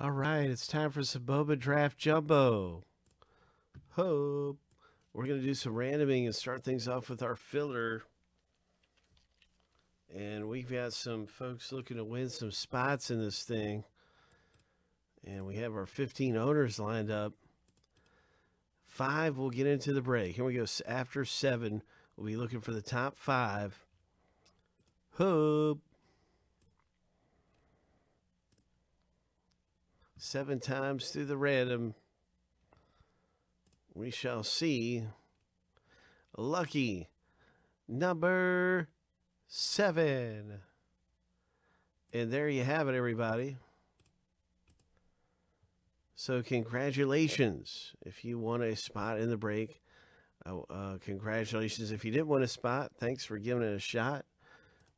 All right, it's time for some Bowman Draft Jumbo. Hope. We're going to do some randoming and start things off with our filler. And we've got some folks looking to win some spots in this thing. And we have our 15 owners lined up. Five will get into the break. Here we go. After seven, we'll be looking for the top five. Hope. Seven times through the random. We shall see. Lucky number seven. And there you have it, everybody. So, congratulations if you won a spot in the break. Uh, uh, congratulations if you didn't win a spot. Thanks for giving it a shot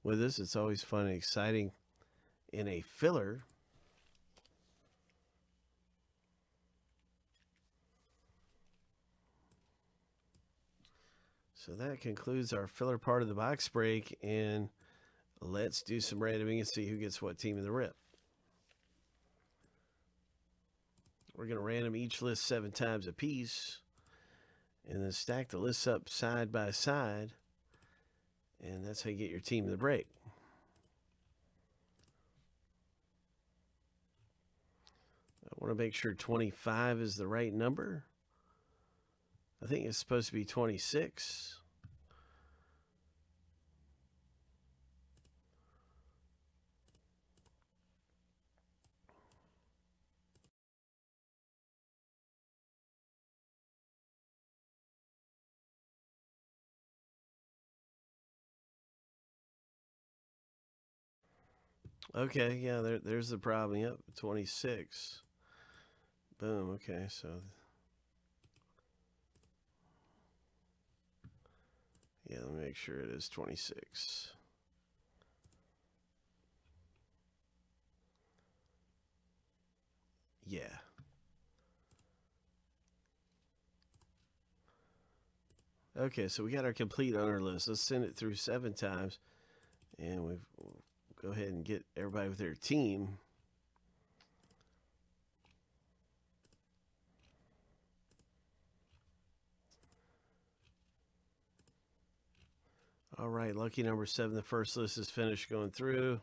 with us. It's always fun and exciting in a filler. So that concludes our filler part of the box break. And let's do some randoming and see who gets what team in the rip. We're going to random each list seven times a piece and then stack the lists up side by side. And that's how you get your team in the break. I want to make sure 25 is the right number. I think it's supposed to be 26. Okay, yeah, there, there's the problem. Yep, 26. Boom, okay, so Yeah, let me make sure it is 26. Yeah. Okay, so we got our complete owner list. Let's send it through seven times. And we've, we'll go ahead and get everybody with their team. All right, lucky number seven. The first list is finished going through.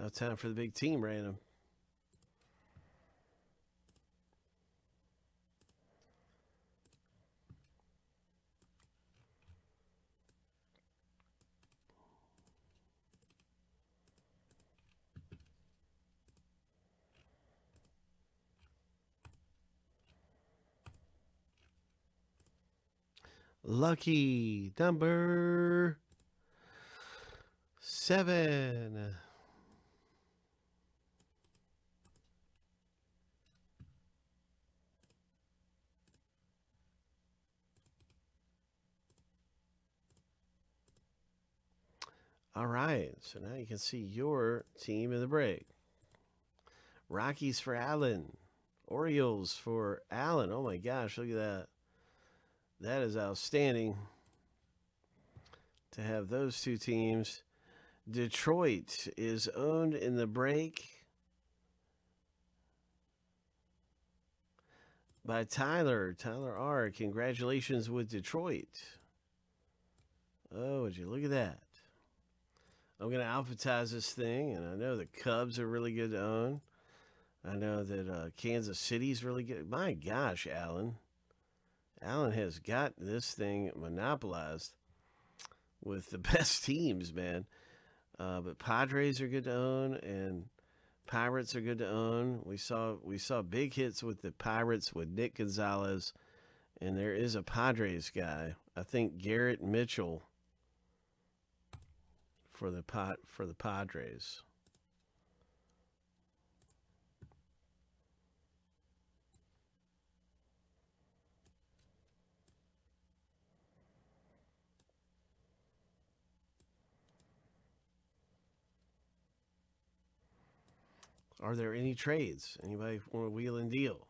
Now time for the big team random. Lucky number seven. All right, so now you can see your team in the break. Rockies for Allen. Orioles for Allen. Oh my gosh, look at that. That is outstanding to have those two teams. Detroit is owned in the break by Tyler. Tyler R. Congratulations with Detroit. Oh, would you look at that? I'm going to alphabetize this thing, and I know the Cubs are really good to own. I know that uh, Kansas City's really good. My gosh, Alan. Allen has got this thing monopolized with the best teams, man. Uh, but Padres are good to own, and Pirates are good to own. We saw we saw big hits with the Pirates with Nick Gonzales, and there is a Padres guy. I think Garrett Mitchell for the pot for the Padres. Are there any trades? Anybody want to wheel and deal?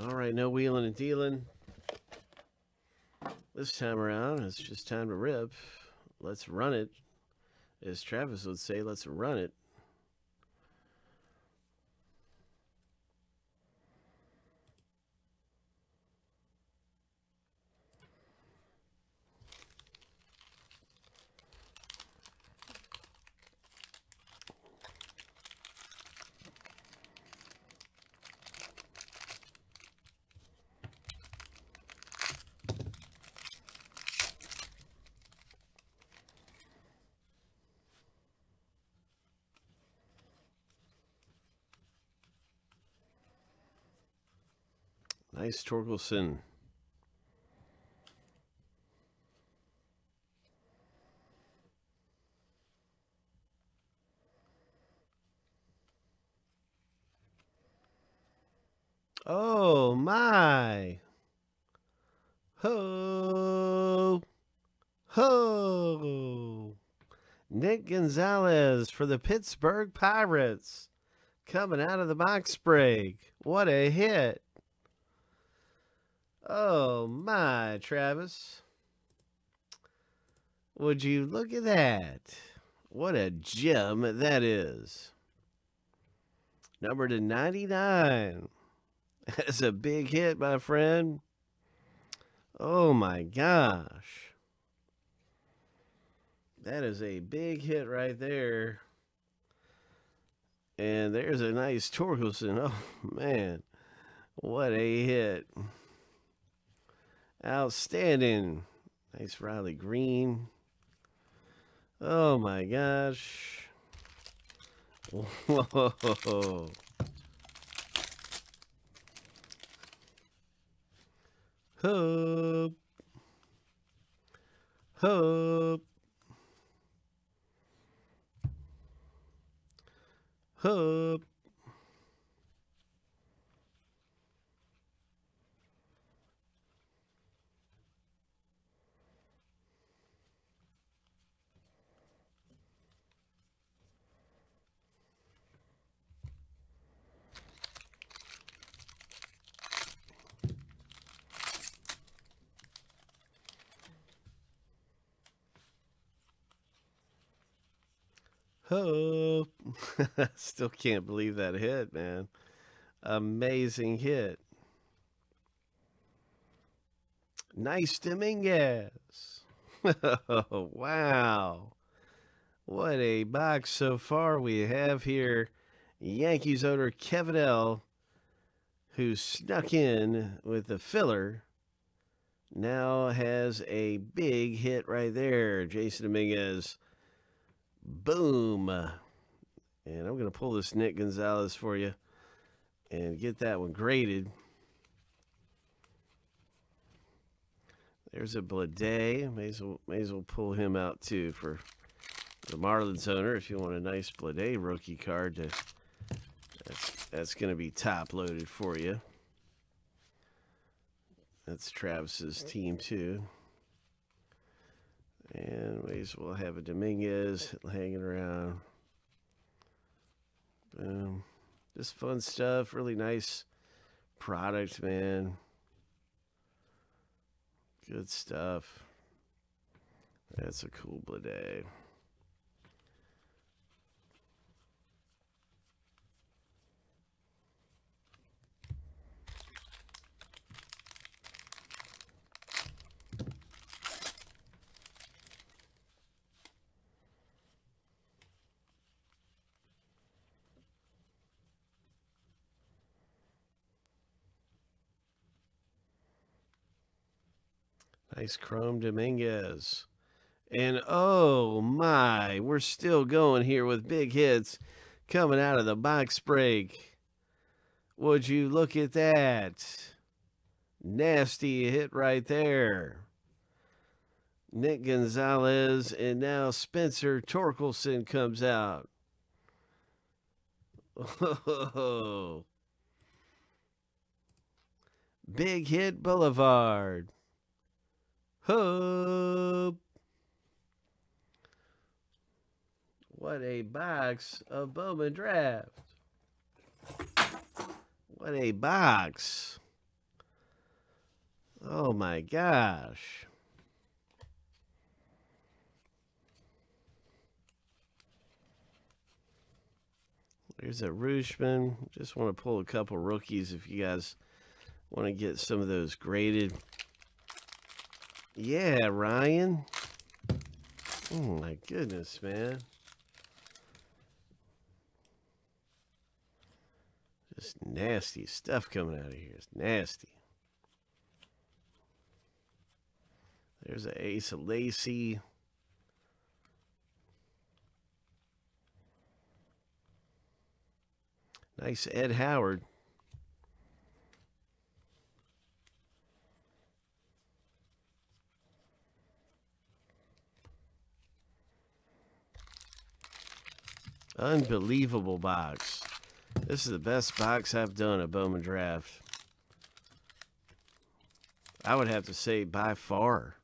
All right, no wheeling and dealing. This time around, it's just time to rip. Let's run it. As Travis would say, let's run it. Nice Torkelson. Oh my. Ho. Ho. Nick Gonzales for the Pittsburgh Pirates. Coming out of the box break. What a hit. Oh my, Travis. Would you look at that? What a gem that is. Number to 99. That's a big hit, my friend. Oh my gosh. That is a big hit right there. And there's a nice Torkelson. Oh man. What a hit. Outstanding. Nice Riley Greene. Oh my gosh. Whoa. Hope. Hope. Hope. Oh, still can't believe that hit, man. Amazing hit. Nice Dominguez. wow. What a box so far we have here. Yankees owner Kevin L., who snuck in with the filler, now has a big hit right there. Jasson Dominguez Boom. And I'm going to pull this Nick Gonzales for you and get that one graded. There's a Bleday. May as well, may as well pull him out too for the Marlins owner if you want a nice Bleday rookie card. To, that's that's going to be top loaded for you. That's Travis's team too. And as well have a Dominguez hanging around. Boom. Just fun stuff. Really nice product, man. Good stuff. That's a cool Bleday. Chrome Dominguez. And oh my, we're still going here with big hits coming out of the box break. Would you look at that? Nasty hit right there. Nick Gonzales, and now Spencer Torkelson comes out. Oh, Big Hit Boulevard. Hope. What a box of Bowman Draft. What a box. Oh my gosh. There's a Rutschman. Just want to pull a couple rookies if you guys want to get some of those graded. Yeah, Ryan. Oh my goodness, man. Just nasty stuff coming out of here. It's nasty. There's an Asa Lacy. Nice Ed Howard. Unbelievable box. This is the best box I've done at Bowman Draft. I would have to say by far.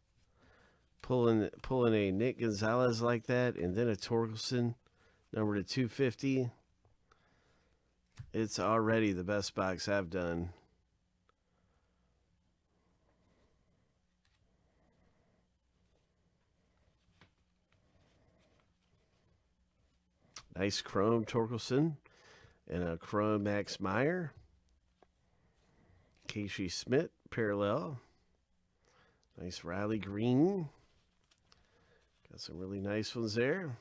Pulling pulling a Nick Gonzales like that and then a Torkelson number to 250. It's already the best box I've done. Nice Chrome Torkelson and a Chrome Max Meyer. Casey Smith parallel. Nice Riley Greene. Got some really nice ones there.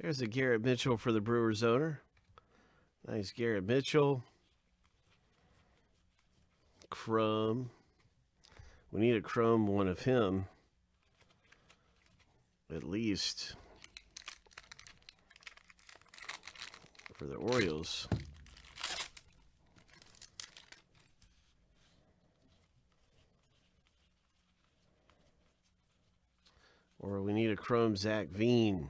There's a Garrett Mitchell for the Brewers owner. Nice Garrett Mitchell. Chrome. We need a chrome one of him. At least. For the Orioles. Or we need a chrome Zac Veen.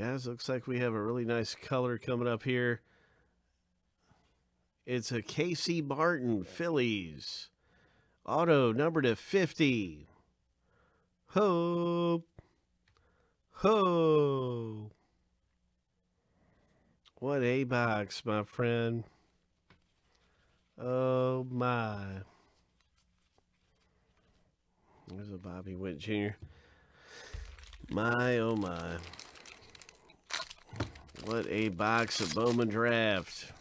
Guys, looks like we have a really nice color coming up here. It's a Casey Martin Phillies. Auto number to 50. Hope. Ho. What a box, my friend. Oh, my. There's a Bobby Witt Jr. My, oh, my. What a box of Bowman Draft.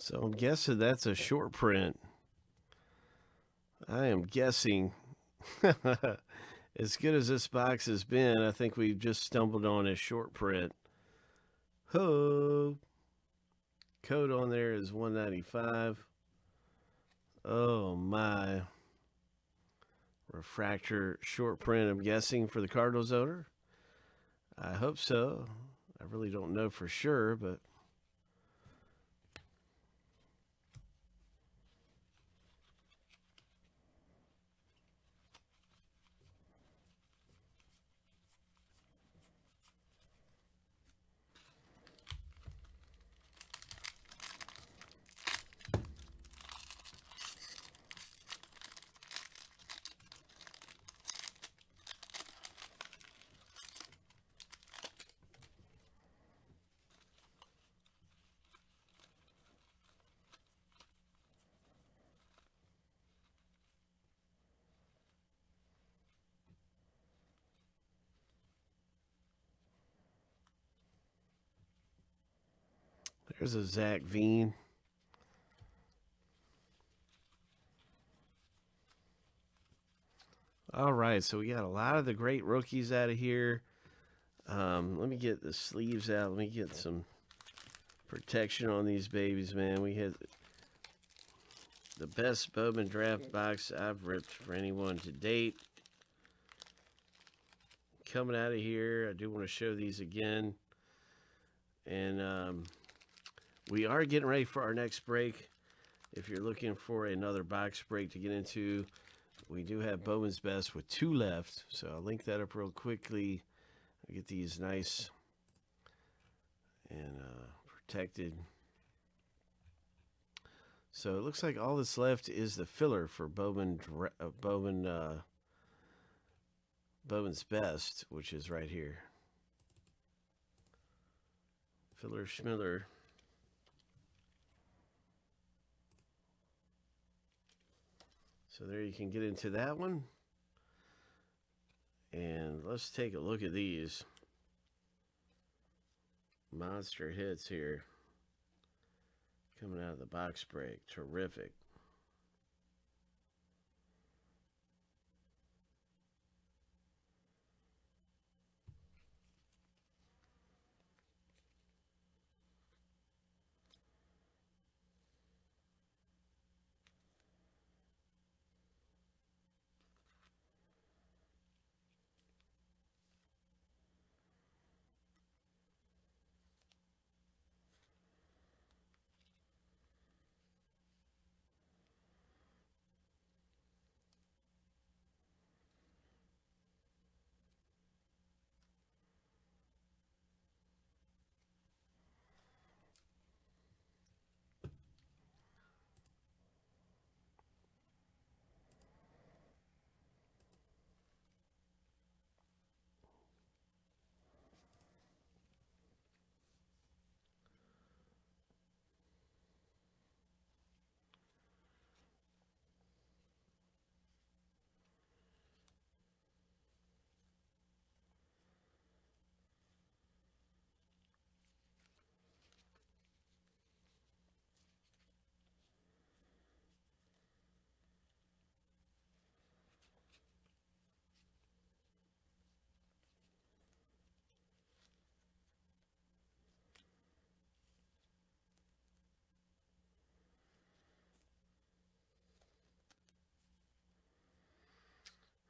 So I'm guessing that's a short print. I am guessing. as good as this box has been, I think we've just stumbled on a short print. Ho! Code on there is 195. Oh my. Refractor short print, I'm guessing, for the Cardinals owner. I hope so. I really don't know for sure, but There's a Zac Veen. All right, so we got a lot of the great rookies out of here. Um, let me get the sleeves out. Let me get some protection on these babies, man. We had the best Bowman draft box I've ripped for anyone to date. Coming out of here, I do want to show these again. And um, we are getting ready for our next break. If you're looking for another box break to get into, we do have Bowman's Best with two left. So I'll link that up real quickly. I get these nice and uh, protected. So it looks like all that's left is the filler for Bowman uh, Bowman uh, Bowman's Best, which is right here. Filler Schmiller. So there you can get into that one. And let's take a look at these monster hits here coming out of the box break. Terrific.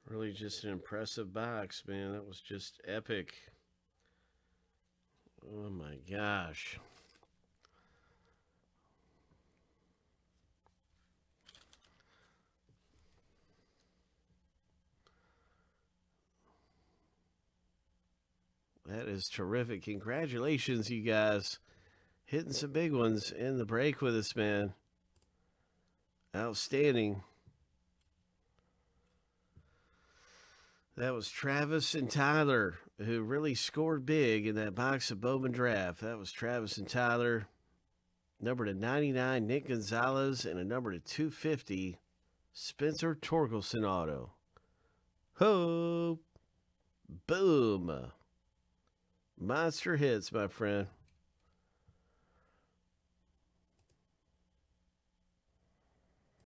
Really just an impressive box, man. That was just epic. Oh my gosh. That is terrific. Congratulations, you guys. Hitting some big ones in the break with us, man. Outstanding. That was Travis and Tyler who really scored big in that box of Bowman draft. That was Travis and Tyler. Number to 99, Nick Gonzales, and a number to 250, Spencer Torkelson auto. Ho! Boom! Monster hits, my friend.